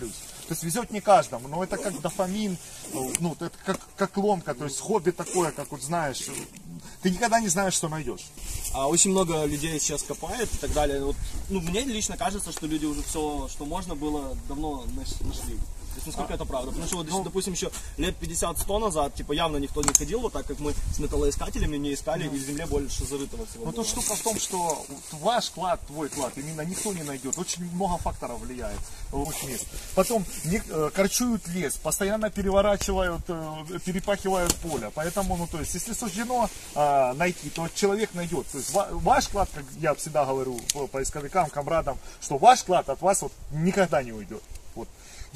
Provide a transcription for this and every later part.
повторюсь. То есть везет не каждому, но это как дофамин, ну, это как, как ломка, то есть хобби такое, как вот знаешь, ты никогда не знаешь, что найдешь. А очень много людей сейчас копает и так далее. Вот, ну, мне лично кажется, что люди уже все, что можно было, давно наш- нашли. То есть, насколько это правда? Потому что, вот, допустим, еще лет 50-100 назад, типа, явно никто не ходил вот так, как мы с металлоискателями не искали, и в земле больше зарытого всего Но было. тут штука в том, что ваш клад, твой клад, именно никто не найдет. Очень много факторов влияет. Очень есть. Потом не- э, корчуют лес, постоянно переворачивают, э, перепахивают поле. Поэтому, ну, то есть, если суждено э, найти, то человек найдет. То есть, ва- ваш клад, как я всегда говорю по- поисковикам, комрадам, что ваш клад от вас вот никогда не уйдет.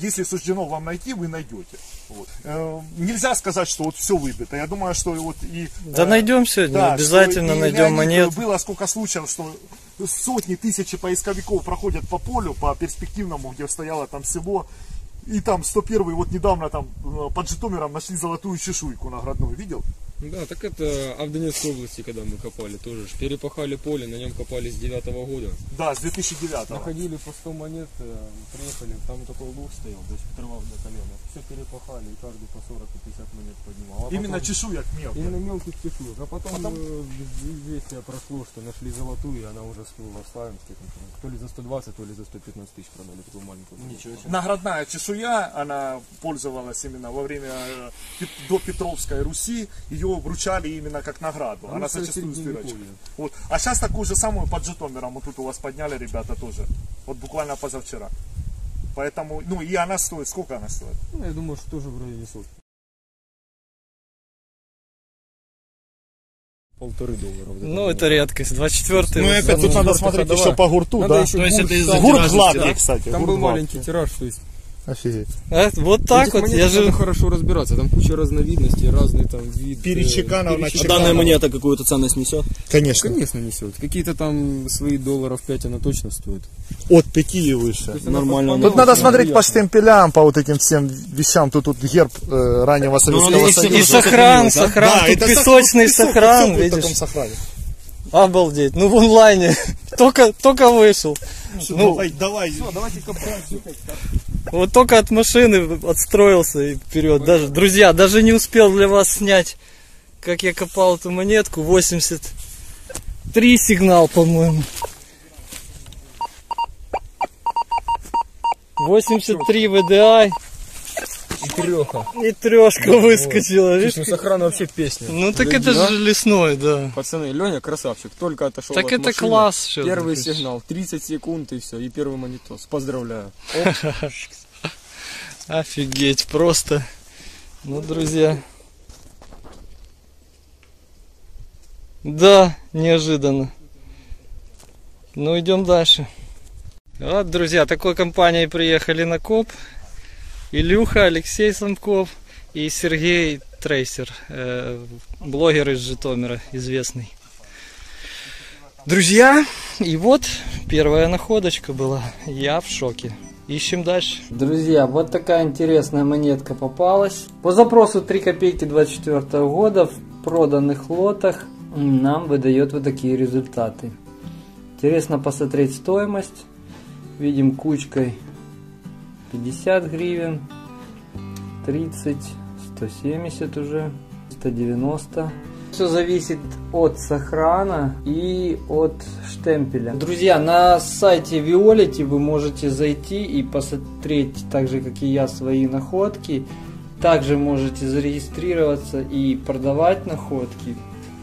Если суждено вам найти, вы найдете. Вот. Э, нельзя сказать, что вот все выбито. Я думаю, что вот и... Да э, найдем сегодня, да, обязательно что найдем монет. Было сколько случаев, что сотни, тысячи поисковиков проходят по полю, по перспективному, где стояло там село. И там 101 вот недавно там э, под Житомиром нашли золотую чешуйку наградную. Видел? Да, так это а в Донецкой области, когда мы копали, тоже ж перепахали поле, на нем копали с девятого года. Да, с 2009 Находили по 100 монет, приехали, там такой луг стоял, то есть отрывал до колена. Все перепахали, и каждый по 40 и 50 монет поднимал. А Именно потом- чешуек мелких. Именно мелких чешуек. А потом, Потом- э, известие прошло, что нашли золотую, и она уже всплыла в Славянске. То ли за 120, то ли за 115 тысяч продали такую маленькую. Ничего себе. Наградная чешуя, она пользовалась именно во время э, до Петровской Руси, ее вручали именно как награду. Ну, Она зачастую с средневековье. дырочкой. Вот. А сейчас такую же самую под Житомиром, вот тут у вас подняли ребята тоже. Вот буквально позавчера. Поэтому, ну и она стоит, сколько она стоит? Ну, я думаю, что тоже в районе сотни. Полторы доллара. Ну, это редкость. 24 Ну это тут надо смотреть еще по гурту, Надо да? еще То есть гурт это из-за. Гурт гладкий, кстати. Там гурт был маленький тираж, то есть Офигеть. А, вот так Этих вот, я надо же... хорошо разбираться, там куча разновидностей, разный там вид. э, Перечеканов на А данная монета какую-то ценность несет? Конечно. Конечно несет. Какие-то там свои долларов 5 она точно стоит. От 5 и выше. Есть Нормально. Тут надо смотреть по штемпелям, по вот этим всем вещам. Тут, тут герб э, раннего Советского ну, и- Союза. И сохран, сохран, Да, тут это песочный песок, сохран, всё будет в видишь. таком сохране. Обалдеть. Ну в онлайне. только, только вышел. Ну, давай, давай. Давайте копать. Вот только от машины отстроился и вперед. Даже, друзья, даже не успел для вас снять, как я копал эту монетку. 83 сигнал, по-моему. 83 VDI треха. и трешка выскочила. видишь, Слушай, ну сохран вообще песня. Ну так это Да? же лесной, да. Пацаны, Леня красавчик, только отошел Так от это машины. класс. Первый сказать. сигнал, 30 секунд и все, и первый монитос. Поздравляю. Офигеть, просто. Ну, друзья. Да, неожиданно. Ну, идем дальше. Вот, друзья, такой компанией приехали на коп. Илюха, Алексей Самков и Сергей Трейсер, блогер из Житомира, известный. Друзья, и вот первая находочка была. Я в шоке. Ищем дальше. Друзья, вот такая интересная монетка попалась. По запросу 3 копейки 24 года в проданных лотах нам выдает вот такие результаты. Интересно посмотреть стоимость. Видим кучкой 50 гривен, 30, 170 уже, 190. Все зависит от сохрана и от штемпеля. Друзья, на сайте Violet вы можете зайти и посмотреть, так же как и я, свои находки. Также можете зарегистрироваться и продавать находки,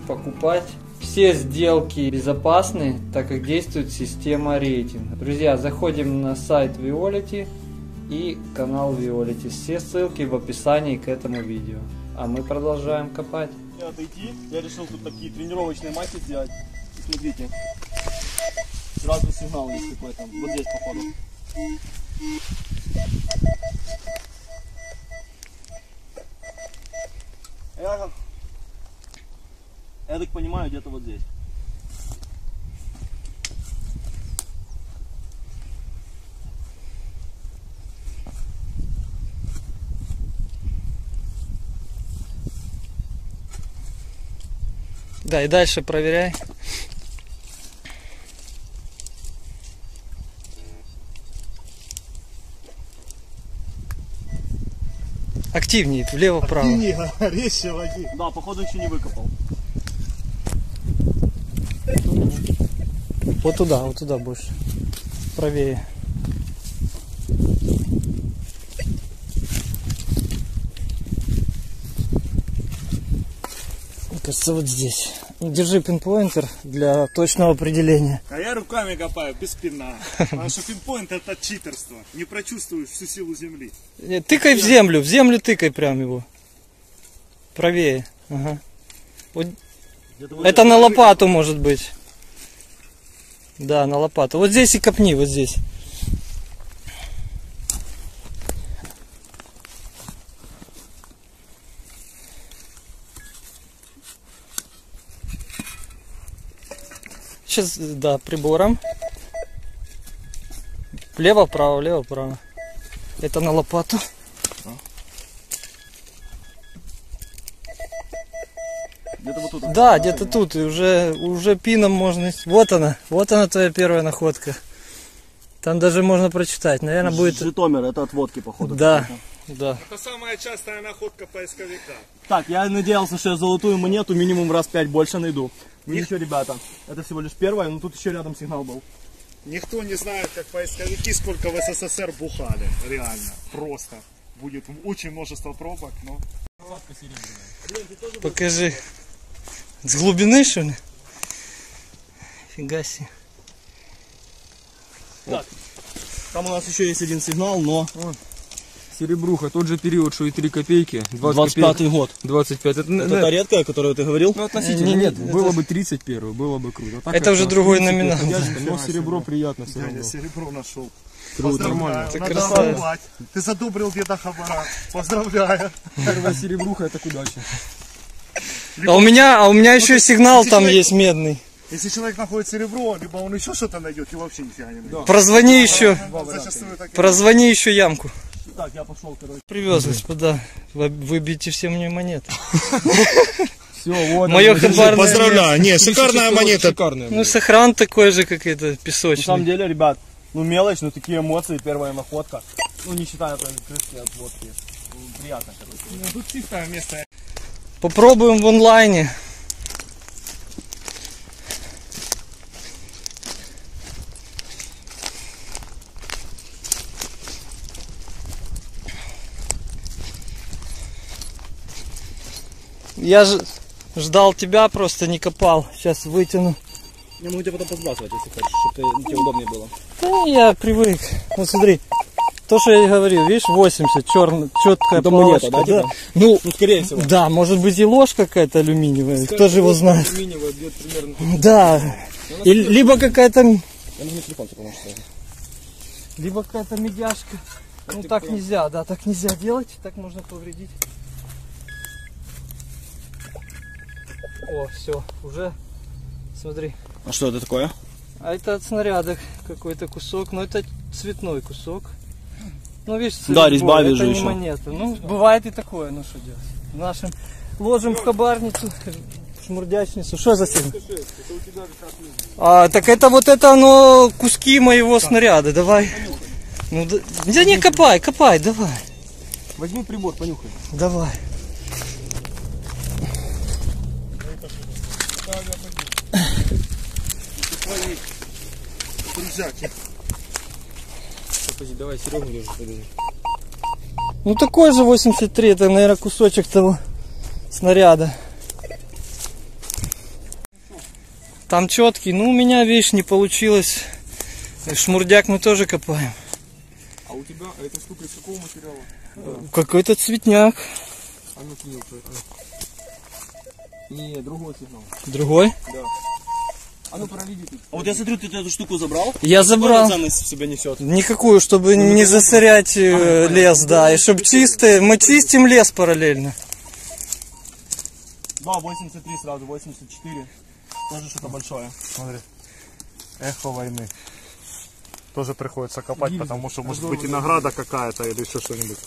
покупать. Все сделки безопасны, так как действует система рейтинга. Друзья, заходим на сайт Violet и канал Violet. Все ссылки в описании к этому видео. А мы продолжаем копать. отойти. Я решил тут такие тренировочные матчи сделать. Смотрите. Сразу сигнал есть какой-то. Вот здесь, походу. Я, я так понимаю, где-то вот здесь. Да, и дальше проверяй. Активнее, влево-вправо. Активнее, резче води. Да, походу еще не выкопал. Вот туда, вот туда больше. Правее. Кажется, вот здесь. Держи пинпоинтер для точного определения. А я руками копаю, без спина. Потому что пинпоинт это читерство. Не прочувствуешь всю силу земли. Тыкай в землю, в землю тыкай прям его. Правее. Ага. Вот Это на лопату может быть. Да, на лопату. Вот здесь и копни, вот здесь. Сейчас, да, прибором. Влево-вправо, влево-вправо. Это на лопату. Где-то вот тут. Да, где-то тут, и уже, уже пином можно... Вот она, вот она твоя первая находка. Там даже можно прочитать, наверное, будет... Житомир, это от водки, походу. Да, да. Это самая частая находка поисковика. Так, я надеялся, что я золотую монету минимум раз пять больше найду. Ничего, ребята, это всего лишь первая, но тут еще рядом сигнал был. Никто не знает, как поисковики, сколько в СССР бухали. Реально. Просто. Будет очень множество пробок, но... Покажи. С глубины, что ли? Фига себе. Там у нас еще есть один сигнал, но Серебруха, тот же период, что и 3 копейки. 20 копеек, 25 год. 25. Это, Это та редкая, о которой ты говорил? ну, относительно Не, не, нет. это- Было бы 31, было бы круто. Так Это уже в другой номинал. ходячка, Но серебро приятно все Дядя равно. серебро нашел. Круто, Поздравляю, нормально. Ты красавец. Ты задобрил деда Хабара. Поздравляю. Первая серебруха это к удаче. А у меня, а у меня еще ты- сигнал там человек- есть медный. Если человек находит серебро, либо он еще что-то найдет, и вообще нифига не найдет. Прозвони еще, прозвони еще ямку. Так, я пошел, короче. Привез, господа. Вы- Выбейте все мне монеты. Все, вот. Мое хабарное Поздравляю. Не, Шикарная монета. Шикарная. Ну, сохран такой же, как это, На самом песочный. деле, ребят, ну мелочь, но такие эмоции, первая находка. Ну не считая той крышки от водки. Ну, Приятно, короче. Ну, тут чистое место. Попробуем в онлайне. Я ж- ждал тебя, просто не копал. Сейчас вытяну. Я могу тебя потом подбрасывать, если хочешь, чтобы тебе удобнее было. Да я привык. Вот смотри. То, что я и говорил, видишь, 80, черная, четкая Это монета, да, типа? Ну, Ну, скорее всего. да, может быть и ложка какая-то алюминиевая, кто же его знает. Алюминиевая бьет примерно. Да. И, либо какая-то, Я возьму телефон, типа, может, сразу. либо какая-то медяшка. Ну так нельзя, да, так нельзя делать, так можно повредить. О, все, уже, смотри. А что это такое? А это от снаряда какой-то кусок, но это цветной кусок. Ну, видишь, Да, серебро, резьба это вижу не еще. монета. Ну, бывает и такое, ну что делать. В нашем ложим в хабарницу, в шмурдячницу. Что за сигнал? А, так это вот это оно куски моего снаряда, давай. Ну, да, да не копай, копай, давай, Возьми прибор, понюхай. давай. Друзьяки. Подожди, давай Серегу держи. подожди. Ну такой же 83, это, наверное, кусочек того снаряда. Там четкий, ну у меня, видишь, не получилось. Шмурдяк мы тоже копаем. А у тебя, а эта штука из какого материала? Какой-то цветняк. А ну кинь. Не, другой сигнал. Другой? А ну проведи тут. А вот я смотрю, ты эту штуку забрал? Я забрал. Какую ценность в себя несет? Никакую, чтобы не засорять э, лес, да. И чтобы чистый. Мы чистим лес параллельно. Да, 83 сразу, 84. Тоже что-то большое. Смотри. Эхо войны. Тоже приходится копать, потому что может быть и награда какая-то или еще что-нибудь.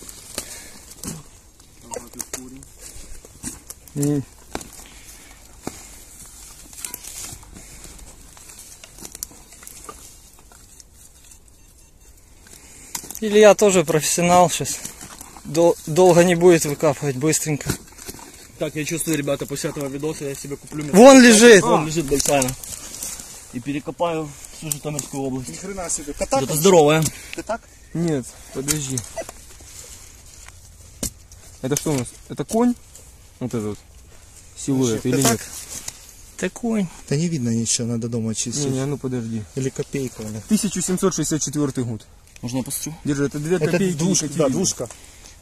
М. Или я тоже профессионал сейчас. Дол- долго не будет выкапывать, быстренько. Так, я чувствую, ребята, после этого видоса я себе куплю... Вон лежит! Вон лежит Бальсана. И перекопаю всю Житомирскую область. Ни хрена себе. Ты так? Это здоровая. Ты так? Нет, подожди. Это что у нас? Это конь? Вот этот вот силуэт или нет? Такой. Да не видно ничего, надо дома Не, чистить. не, а ну подожди. Или копейка. Или... 1764 год. Можно я посмотрю? Держи, это две Это копейки. двушка, да, двушка.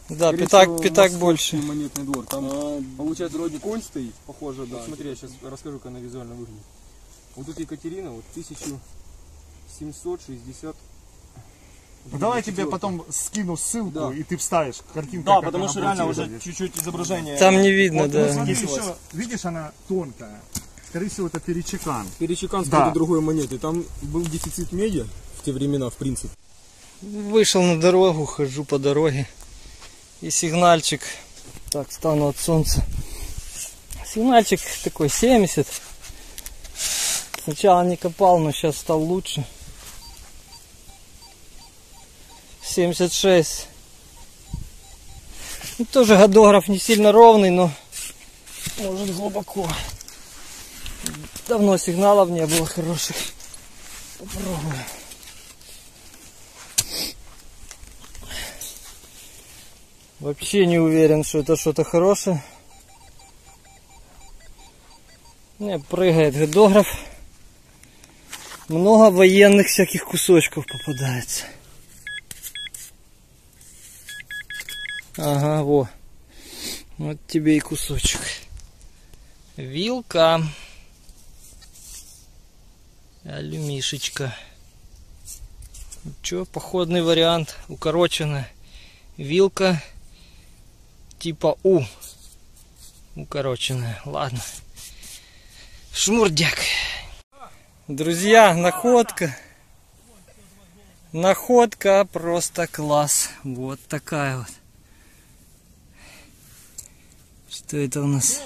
Да, Скорее пятак, всего, пятак больше. монетный двор. Там, получается, вроде конь стоит, похоже, да. Смотри, я сейчас расскажу, как она визуально выглядит. Вот тут Екатерина, вот 1760. Ну, давай я тебе потом скину ссылку, Да. и ты вставишь картинку. Да, потому что реально уже чуть-чуть изображение. Там не видно, Вот, ну, да. смотри, Скисывалась. еще, видишь, она тонкая. Скорее всего, это перечекан. Перечекан с Да. какой-то другой монеты. Там был дефицит меди в те времена, в принципе. Вышел на дорогу, хожу по дороге. И сигнальчик. Так, стану от солнца. Сигнальчик такой 70. Сначала не копал, но сейчас стал лучше. 76. Ну, тоже годограф не сильно ровный, но может глубоко. Давно сигналов не было хороших. Попробую. Вообще не уверен, что это что-то хорошее. Не, прыгает гидограф. Много военных всяких кусочков попадается. Ага, во. Вот тебе и кусочек. Вилка. Алюмишечка. Че, походный вариант, укороченная. Вилка типа У. Укороченная. Ладно. Шмурдяк. Друзья, находка. Находка просто класс. Вот такая вот. Что это у нас?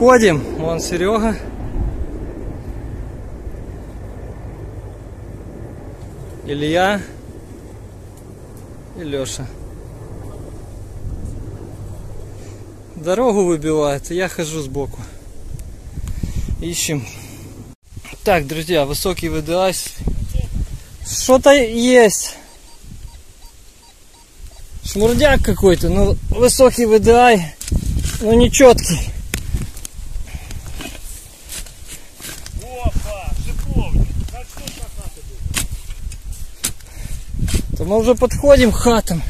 Ходим. Вон Серега. Илья. И Леша. Дорогу выбивают, я хожу сбоку. Ищем. Так, друзья, высокий ВДА. Что-то есть. Шмурдяк какой-то, ну высокий ВДА, но не четкий. Опа, шиповник. Так что То мы уже подходим к хатам.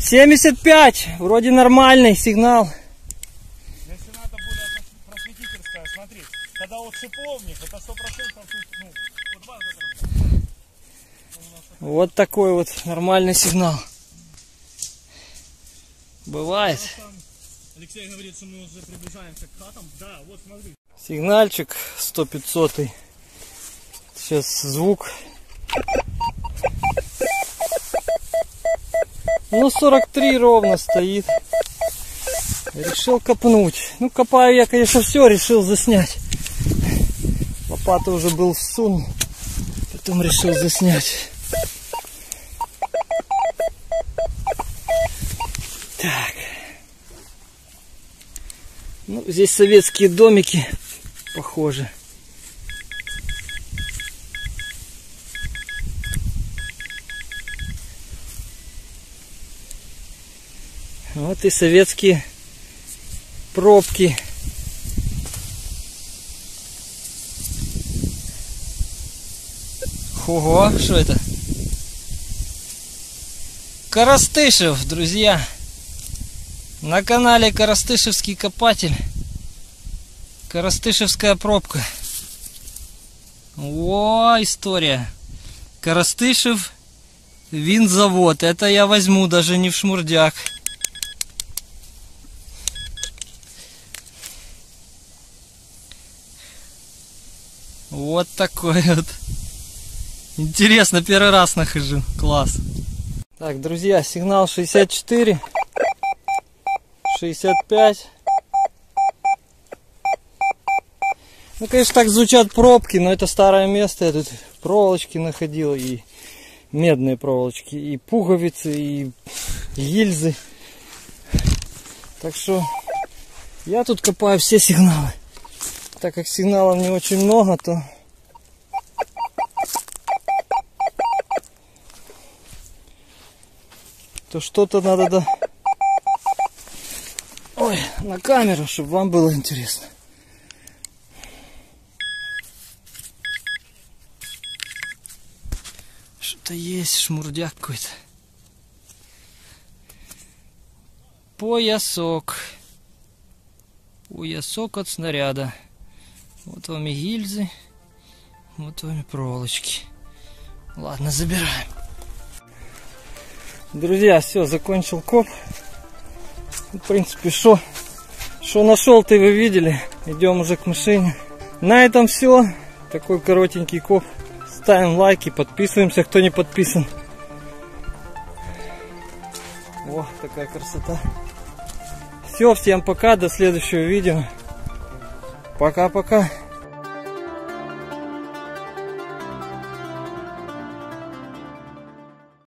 Семьдесят пять, вроде нормальный сигнал. Если надо более просветительская, смотри, когда вот шиповник, это 100% тут, ну, вот. Вот такой вот нормальный сигнал. Бывает. Алексей говорит, что мы уже приближаемся к хатам. Да, вот смотри. Сигнальчик 100-500. Сейчас звук. Ну 43 ровно стоит. Решил копнуть. Ну копаю я, конечно, все решил заснять. Лопата уже был всунул. Потом решил заснять. Так. Ну, здесь советские домики, похоже. Вот и советские пробки. Ого, что это? Коростышев, друзья. На канале Коростышевский копатель. Коростышевская пробка. О, история. Коростышев винзавод. Это я возьму, даже не в шмурдяк. Вот такой вот. Интересно, первый раз нахожу. Класс. Так, друзья, сигнал 64. 65. Ну, конечно, так звучат пробки, но это старое место. Я тут проволочки находил и медные проволочки, и пуговицы, и гильзы. Так что я тут копаю все сигналы. Так как сигналов не очень много, то то что-то надо да... Ой, на камеру, чтобы вам было интересно. Что-то есть, шмурдяк какой-то. Поясок. Поясок от снаряда. Вот вам и гильзы. Вот вам и проволочки. Ладно, забираем. Друзья, все, закончил коп. В принципе, что что нашел, ты вы видели. Идем уже к машине. На этом все. Такой коротенький коп. Ставим лайки, подписываемся, кто не подписан. О, такая красота. Все, всем пока, до следующего видео. Пока-пока.